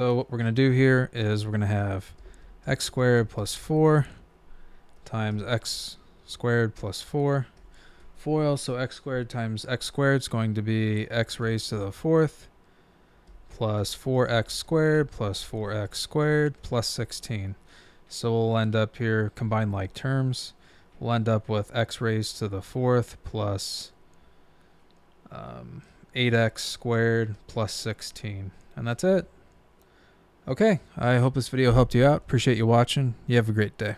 So what we're going to do here is we're going to have x squared plus 4 times x squared plus 4 FOIL, so x squared times x squared is going to be x raised to the fourth plus 4x squared plus 4x squared plus 16. So we'll end up here, combine like terms, we'll end up with x raised to the fourth plus um, 8x squared plus 16. And that's it. Okay, I hope this video helped you out. Appreciate you watching. You have a great day.